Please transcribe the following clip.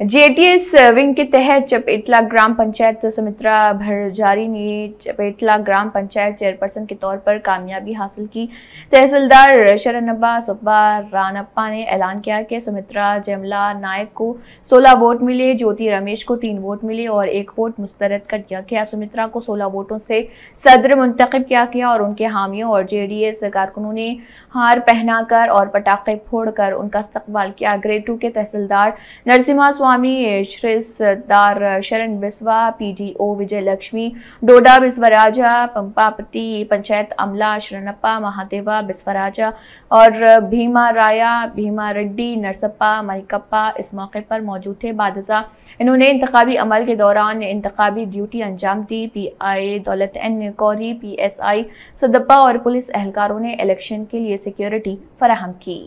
JTS wing के तहत चपेटला ग्राम पंचायत सुमित्रा भरजारी ने चपेटला ग्राम पंचायत चेयरपर्सन के तौर पर कामयाबी हासिल की। तहसीलदार शरणबा, सुब्बा रानप्पा ने ऐलान किया कि सुमित्रा जमला नायक को 16 वोट मिले, ज्योति रमेश को तीन वोट मिले और एक वोट मुस्तरद कर दिया गया। सुमित्रा को 16 वोटों से सदर मुंतखब किया गया और उनके हामियों और जेडीएस कारकुनों ने हार पहनाकर और पटाखे फोड़कर उनका इस्तकबाल किया। ग्रेड टू के तहसीलदार नरसिम्हा स्वामी श्री सरदार शरण बिस्वा पीडीओ विजय लक्ष्मी डोडा बिस्वराजा पंपापति पंचायत अमला शरणप्पा महादेवा बिस्वराजा और भीमा राया भीमा रेड्डी नरसप्पा मरिकप्पा इस मौके पर मौजूद थे। बादजा इन्होंने इंतबी अमल के दौरान इंतबी ड्यूटी अंजाम दी। पी आई दौलत एन कौरी पी एस आई सदप्पा और पुलिस एहलकारों ने इलेक्शन के लिए सिक्योरिटी फराहम की।